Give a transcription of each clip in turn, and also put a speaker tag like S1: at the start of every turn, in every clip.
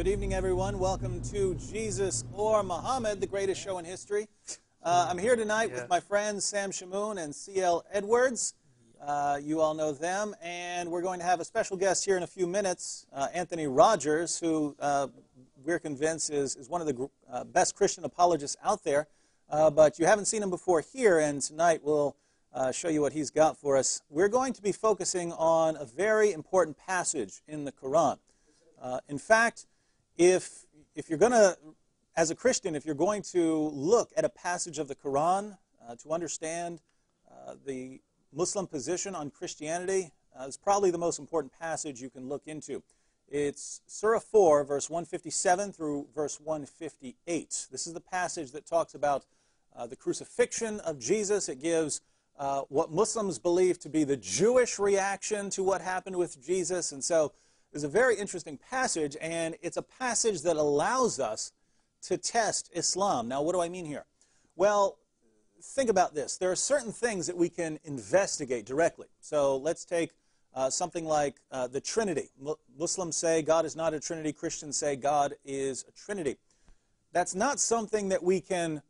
S1: Good evening, everyone. Welcome to Jesus or Muhammad, the greatest show in history. Uh, I'm here tonight
S2: Yeah.
S1: with my friends Sam Shamoon and C.L. Edwards. Uh, you all know them, and we're going to have a special guest here in a few minutes, uh, Anthony Rogers, who uh, we're convinced is, is one of the gr- uh, best Christian apologists out there. Uh, but you haven't seen him before here, and tonight we'll uh, show you what he's got for us. We're going to be focusing on a very important passage in the Quran. Uh, in fact, if, if you're going to, as a Christian, if you're going to look at a passage of the Quran uh, to understand uh, the Muslim position on Christianity, uh, it's probably the most important passage you can look into. It's Surah 4, verse 157 through verse 158. This is the passage that talks about uh, the crucifixion of Jesus. It gives uh, what Muslims believe to be the Jewish reaction to what happened with Jesus. And so it's a very interesting passage, and it's a passage that allows us to test Islam. Now, what do I mean here? Well, think about this. There are certain things that we can investigate directly. So let's take uh, something like uh, the Trinity. Mu- Muslims say God is not a Trinity, Christians say God is a Trinity. That's not something that we can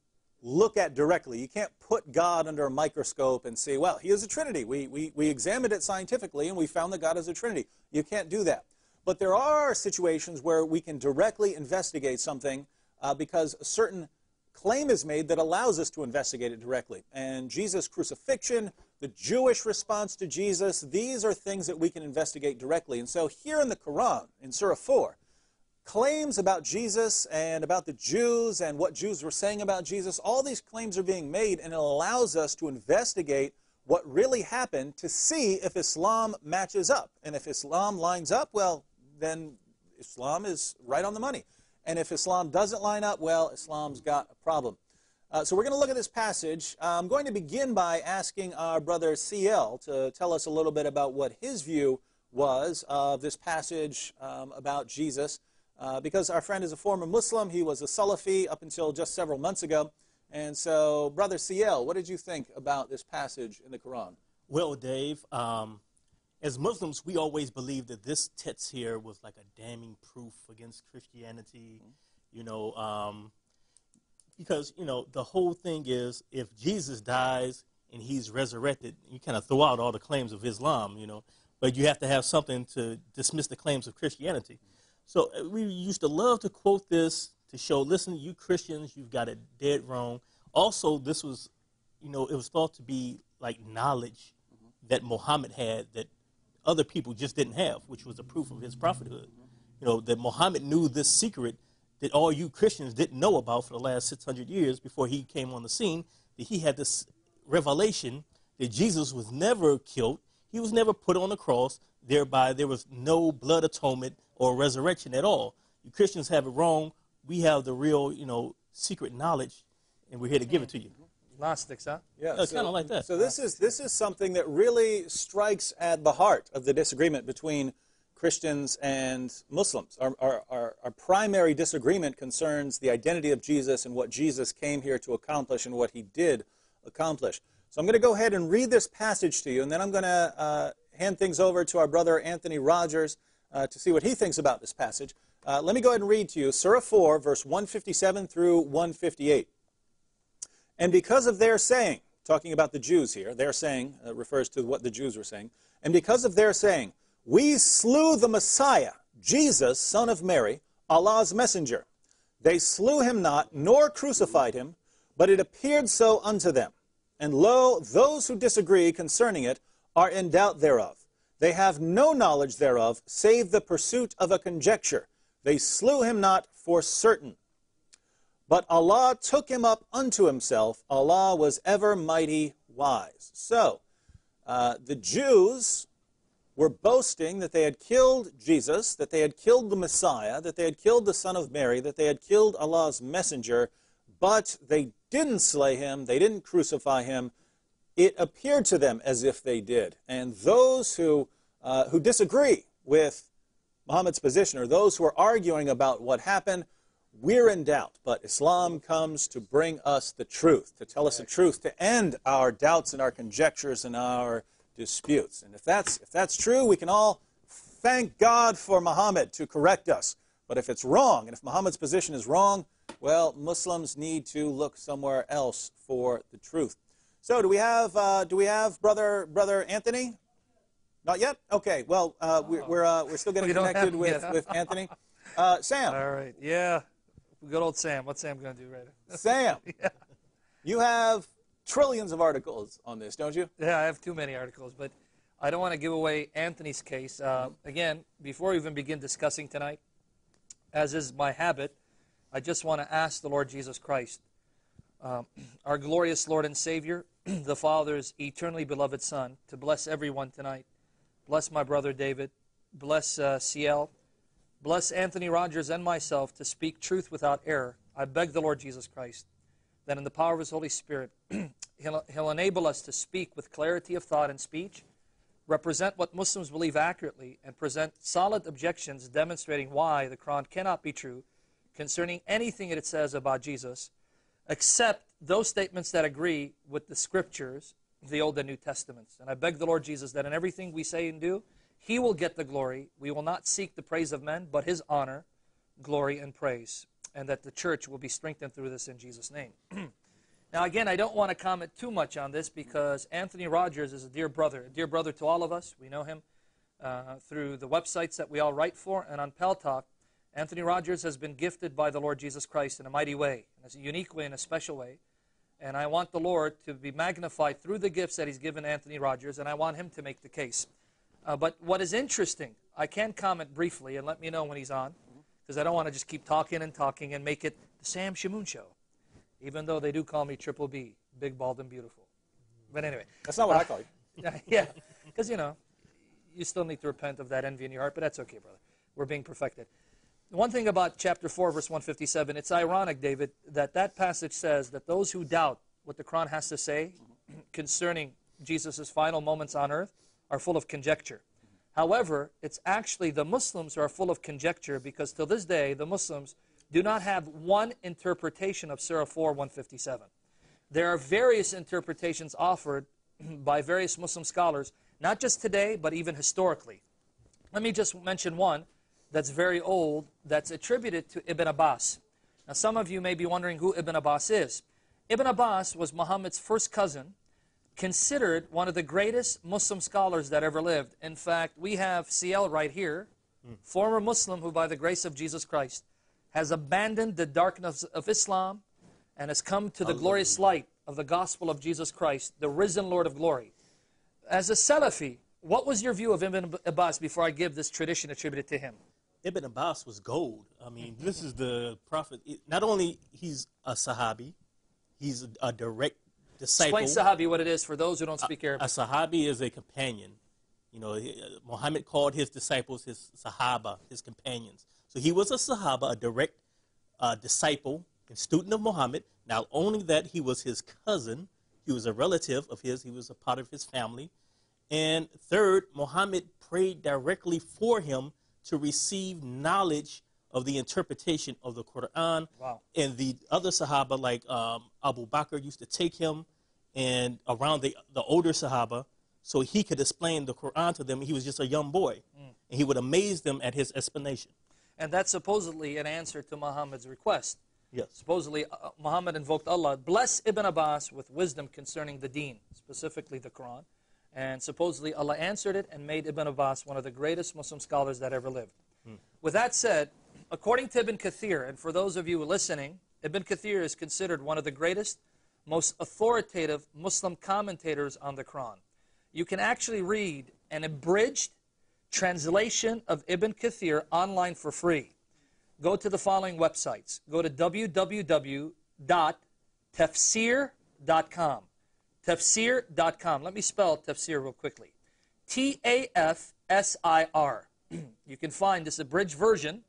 S1: look at directly. You can't put God under a microscope and say, well, he is a Trinity. We, we, we examined it scientifically and we found that God is a Trinity. You can't do that. But there are situations where we can directly investigate something uh, because a certain claim is made that allows us to investigate it directly. And Jesus' crucifixion, the Jewish response to Jesus, these are things that we can investigate directly. And so here in the Quran, in Surah 4, claims about Jesus and about the Jews and what Jews were saying about Jesus, all these claims are being made, and it allows us to investigate what really happened to see if Islam matches up. And if Islam lines up, well, then Islam is right on the money. And if Islam doesn't line up, well, Islam's got a problem. Uh, so we're going to look at this passage. Uh, I'm going to begin by asking our brother CL to tell us a little bit about what his view was of this passage um, about Jesus. Uh, because our friend is a former Muslim, he was a Salafi up until just several months ago. And so, brother CL, what did you think about this passage in the Quran?
S2: Well, Dave, um, as Muslims, we always believe that this text here was like a damning proof against Christianity, you know, um, because, you know, the whole thing is if Jesus dies and he's resurrected, you kind of throw out all the claims of Islam, you know, but you have to have something to dismiss the claims of Christianity. So uh, we used to love to quote this to show, listen, you Christians, you've got it dead wrong. Also, this was, you know, it was thought to be like knowledge that Muhammad had that other people just didn't have, which was a proof of his prophethood. You know, that Muhammad knew this secret that all you Christians didn't know about for the last 600 years before he came on the scene, that he had this revelation that Jesus was never killed, he was never put on the cross, thereby there was no blood atonement or resurrection at all. You Christians have it wrong. We have the real, you know, secret knowledge, and we're here to give it to you.
S3: Gnostics, huh?
S1: Yeah,
S2: Uh, kinda like that.
S1: So this is this is something that really strikes at the heart of the disagreement between Christians and Muslims. Our, our, our, our primary disagreement concerns the identity of Jesus and what Jesus came here to accomplish and what he did accomplish. So I'm going to go ahead and read this passage to you, and then I'm going to uh, hand things over to our brother Anthony Rogers uh, to see what he thinks about this passage. Uh, let me go ahead and read to you Surah 4, verse 157 through 158. And because of their saying, talking about the Jews here, their saying uh, refers to what the Jews were saying, and because of their saying, we slew the Messiah, Jesus, son of Mary, Allah's messenger. They slew him not, nor crucified him, but it appeared so unto them. And lo, those who disagree concerning it are in doubt thereof. They have no knowledge thereof, save the pursuit of a conjecture. They slew him not for certain. But Allah took him up unto himself. Allah was ever mighty wise. So, uh, the Jews were boasting that they had killed Jesus, that they had killed the Messiah, that they had killed the Son of Mary, that they had killed Allah's messenger, but they didn't slay him, they didn't crucify him. It appeared to them as if they did. And those who, uh, who disagree with Muhammad's position, or those who are arguing about what happened, we're in doubt. But Islam comes to bring us the truth, to tell us the truth, to end our doubts and our conjectures and our disputes. And if that's, if that's true, we can all thank God for Muhammad to correct us. But if it's wrong, and if Muhammad's position is wrong, well, Muslims need to look somewhere else for the truth. So, do we have uh, do we have brother brother Anthony? Not yet. Okay. Well, uh, we're we're, uh, we're still getting
S3: We
S1: connected with with Anthony. Uh, Sam.
S3: All right. Yeah. Good old Sam. What's Sam going to do right now?
S1: Sam. You have trillions of articles on this, don't you?
S3: Yeah, I have too many articles, but I don't want to give away Anthony's case. Uh, again, before we even begin discussing tonight, as is my habit, I just want to ask the Lord Jesus Christ, um, our glorious Lord and Savior, the Father's eternally beloved Son, to bless everyone tonight. Bless my brother David. Bless uh, CL. Bless Anthony Rogers and myself to speak truth without error. I beg the Lord Jesus Christ that in the power of His Holy Spirit, he'll, he'll enable us to speak with clarity of thought and speech, represent what Muslims believe accurately, and present solid objections demonstrating why the Quran cannot be true concerning anything that it says about Jesus, except those statements that agree with the scriptures, the Old and New Testaments. And I beg the Lord Jesus that in everything we say and do, He will get the glory. We will not seek the praise of men, but His honor, glory, and praise. And that the church will be strengthened through this in Jesus' name. Now, again, I don't want to comment too much on this because Anthony Rogers is a dear brother, a dear brother to all of us. We know him uh, through the websites that we all write for and on Paltalk. Anthony Rogers has been gifted by the Lord Jesus Christ in a mighty way, in a unique way, in a special way. And I want the Lord to be magnified through the gifts that He's given Anthony Rogers, and I want him to make the case. Uh, but what is interesting, I can comment briefly and let me know when he's on, because I don't want to just keep talking and talking and make it the Sam Shamoon Show even though they do call me Triple B, big, bald, and beautiful. But anyway,
S1: That's not what I call you.
S3: yeah, because you know, you still need to repent of that envy in your heart, but that's okay, brother. We're being perfected. One thing about chapter 4, verse 157, it's ironic, David, that that passage says that those who doubt what the Quran has to say concerning Jesus' final moments on earth are full of conjecture. However, it's actually the Muslims who are full of conjecture because till this day, the Muslims do not have one interpretation of Surah 4, 157. There are various interpretations offered by various Muslim scholars, not just today, but even historically. Let me just mention one that's very old, that's attributed to Ibn Abbas. Now, some of you may be wondering who Ibn Abbas is. Ibn Abbas was Muhammad's first cousin, considered one of the greatest Muslim scholars that ever lived. In fact, we have CL right here, hmm. former Muslim who, by the grace of Jesus Christ, has abandoned the darkness of Islam and has come to the glorious light of the gospel of Jesus Christ, the risen Lord of glory. As a Salafi, what was your view of Ibn Abbas before I give this tradition attributed to him?
S2: Ibn Abbas was gold. I mean, this is the prophet. Not only he's a Sahabi, he's a, direct disciple.
S3: Explain Sahabi what it is for those who don't speak
S2: a
S3: Arabic.
S2: A Sahabi is a companion. You know, uh, Muhammad called his disciples his Sahaba, his companions. So he was a Sahaba, a direct uh, disciple and student of Muhammad. Not only that, he was his cousin, he was a relative of his, he was a part of his family. And third, Muhammad prayed directly for him to receive knowledge of the interpretation of the Quran.
S3: Wow.
S2: And the other Sahaba, like um, Abu Bakr, used to take him and around the, the older Sahaba so he could explain the Quran to them. He was just a young boy. And he would amaze them at his explanation.
S3: And that's supposedly an answer to Muhammad's request.
S2: Yes.
S3: Supposedly, uh, Muhammad invoked Allah, bless Ibn Abbas with wisdom concerning the deen, specifically the Quran. And supposedly, Allah answered it and made Ibn Abbas one of the greatest Muslim scholars that ever lived. With that said, according to Ibn Kathir, and for those of you listening, Ibn Kathir is considered one of the greatest, most authoritative Muslim commentators on the Quran. You can actually read an abridged translation of Ibn Kathir online for free. Go to the following websites. Go to www.tafsir.com. Tafsir.com. Let me spell tafsir real quickly. T A F S I R. You can find this abridged version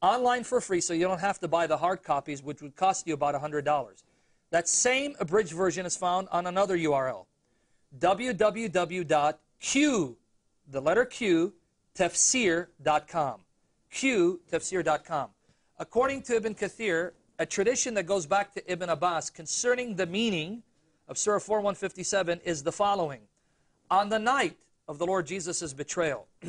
S3: online for free so you don't have to buy the hard copies, which would cost you about $100. That same abridged version is found on another URL www.q, the letter Q, tafsir.com. Q, tafsir.com. According to Ibn Kathir, a tradition that goes back to Ibn Abbas concerning the meaning of Surah 4157 is the following. On the night of the Lord Jesus' betrayal,